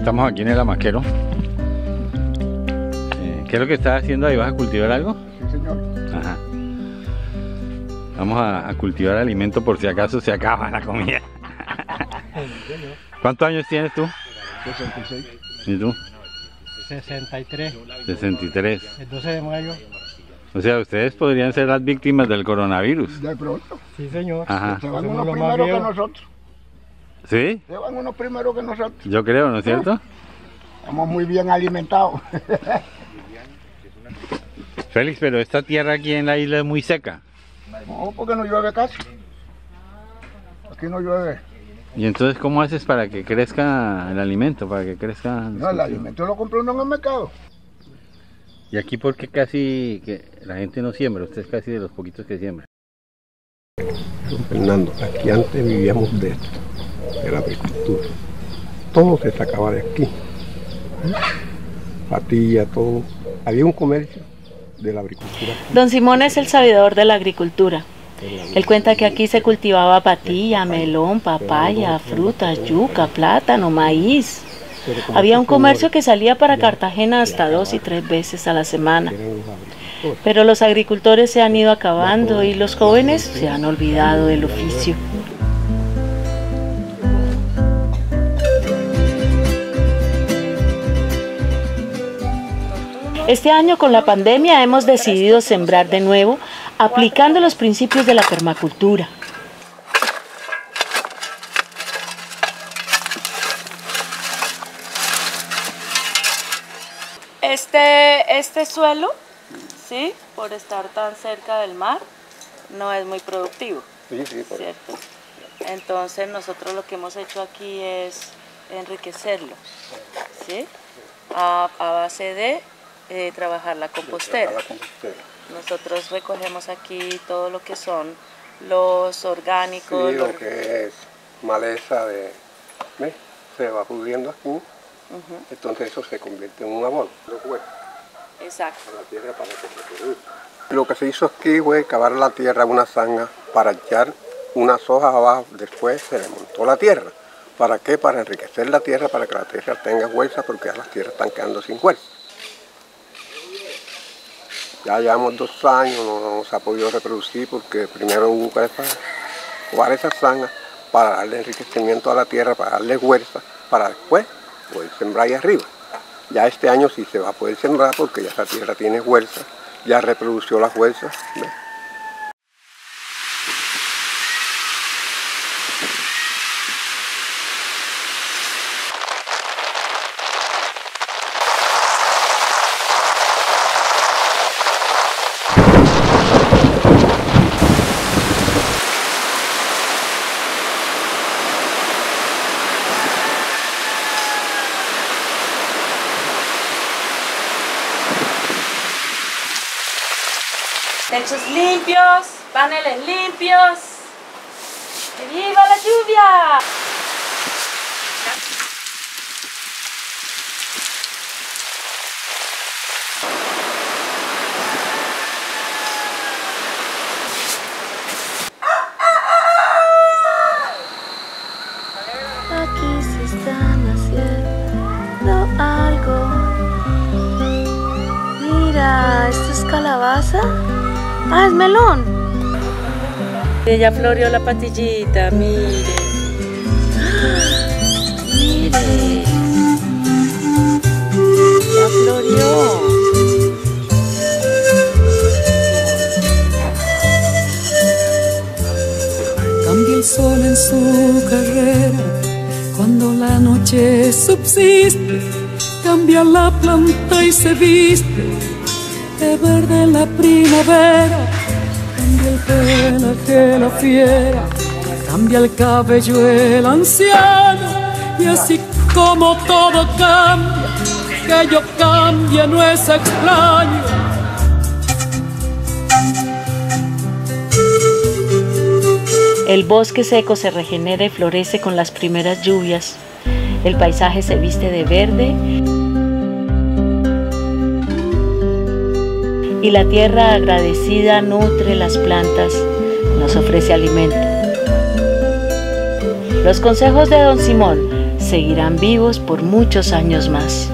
estamos aquí en el amaquero. Eh, ¿Qué es lo que estás haciendo ahí? ¿Vas a cultivar algo? Sí, señor. Ajá. Vamos a, a cultivar alimento por si acaso se acaba la comida. ¿Cuántos años tienes tú? 66. ¿Y tú? 63, 63. el 12 de mayo. O sea, ustedes podrían ser las víctimas del coronavirus. De pronto. Sí, señor. Ajá. Se van los más primero que nosotros. ¿Sí? Se van unos primero que nosotros. Yo creo, ¿no es cierto? Estamos muy bien alimentados. Félix, pero esta tierra aquí en la isla es muy seca. No, porque no llueve casi. Aquí no llueve. ¿Y entonces cómo haces para que crezca el alimento? Para que crezca... No, el cultivos? alimento lo compró uno en el mercado. ¿Y aquí por qué casi que la gente no siembra? Usted es casi de los poquitos que siembra. Fernando, aquí antes vivíamos de esto, de la agricultura. Todo se sacaba de aquí. Patilla, todo. Había un comercio de la agricultura. Don Simón es el sabedor de la agricultura. Él cuenta que aquí se cultivaba patilla, melón, papaya, frutas, yuca, plátano, maíz. Había un comercio que salía para Cartagena hasta dos y tres veces a la semana. Pero los agricultores se han ido acabando y los jóvenes se han olvidado del oficio. Este año con la pandemia hemos decidido sembrar de nuevo aplicando los principios de la permacultura. Este, este suelo, ¿sí? por estar tan cerca del mar, no es muy productivo, Sí, sí, por- ¿cierto? Entonces nosotros lo que hemos hecho aquí es enriquecerlo, ¿sí? A, a base de eh, trabajar la compostera. la compostera. Nosotros recogemos aquí todo lo que son los orgánicos, Sí, los- lo que es maleza de... ¿ves? Se va pudriendo aquí, entonces eso se convierte en un abono. Exacto. la tierra para que se produzca. Lo que se hizo aquí fue cavar la tierra una zanja para echar unas hojas abajo. Después se le montó la tierra. ¿Para qué? Para enriquecer la tierra, para que la tierra tenga fuerza, porque ya las tierras están quedando sin fuerza. Ya llevamos dos años, no, no se ha podido reproducir porque primero hubo que jugar esas zanjas para darle enriquecimiento a la tierra, para darle fuerza, para después poder sembrar ahí arriba. Ya este año sí se va a poder sembrar porque ya esa tierra tiene fuerza, ya reprodució la fuerza. Techos limpios, paneles limpios. ¡Que viva la lluvia! Aquí se están haciendo algo. Mira, esto es calabaza. Ah, es melón. Ella floreó la patillita, mire. Mire. Ya floreó. Cambia el sol en su carrera cuando la noche subsiste. Cambia la planta y se viste de verde la primavera. Cambia el pelaje la fiera, cambia el cabello el anciano. Y así como todo cambia, que yo cambie no es extraño. El bosque seco se regenera y florece con las primeras lluvias. El paisaje se viste de verde y la tierra agradecida nutre las plantas, nos ofrece alimento. Los consejos de Don Simón seguirán vivos por muchos años más.